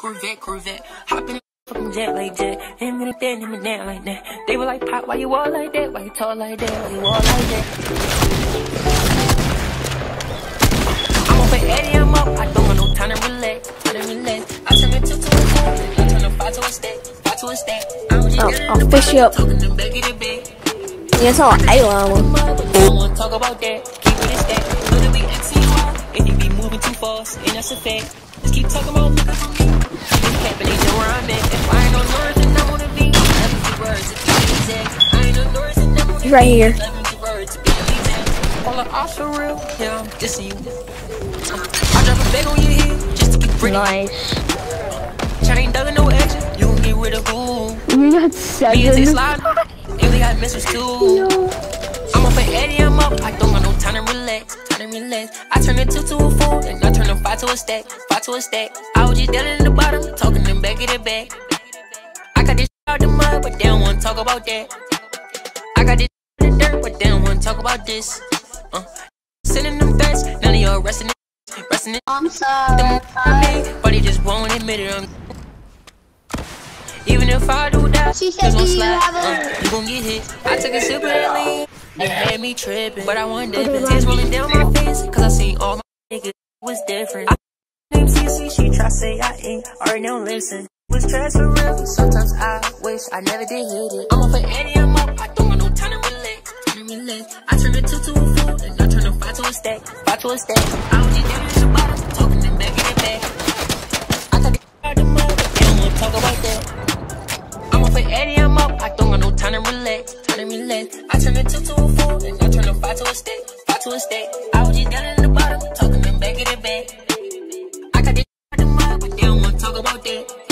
Corvette, Corvette, hopping fucking jet like that. Him with a thin, him and that like that. They were like, Pop, why you all like that? Why you tall like that? Why you all like that? I'm up 80, I'm up. I don't want no time to relax. I don't relax. I turn a two to a four. I turn a five to a stack. Five to a stack. I'm oh, oh, fish you up. Yeah, it's all eight one. Want to talk about that. Keep it a stack. Know that we MC hard. And be moving too fast. And that's a fact. Just keep talking about niggas. Keep here. Nice. Chain dug no action, you get rid of who? We got Me and Tay seven. slide, got messages too. I'm up at Eddie, I'm up. I don't got no time to relax, time to relax. I turn a two to a four, and I turn a five to a stack, five to a stack. I was just down in the bottom, talking them back of the back. I got this out the mud, but they don't wanna talk about that. I got this in the dirt, but they don't wanna talk about this. Uh, sending them threats, none of y'all resting it, resting it. I'm sorry. but they just won't admit it. I'm even if I do that, She said, "Do you slide. have a-" Uh, you gon' get hit. I took a sip of that lean. It had me tripping. But I if the tears rolling down my face. Cause I seen all my niggas was different. I name CC, she try say I ain't. Already don't listen. Was real. Sometimes I wish I never did hit it. I'm up for Eddie, I'm up. I don't got no time to I turn a two to a four, and I turn a five to a stack. Five to a stack. I was just down in the bottom, talking them back in the back. I got the out the mud, but they don't wanna talk about that. I'm up for Eddie, I'm up. I don't got no time to relax, time to relax. I turn a two to a four, and I turn a five to a stack, five to a stack. I was just down in the bottom, talking them back in the back. I got this out the mud, but they don't wanna talk about that.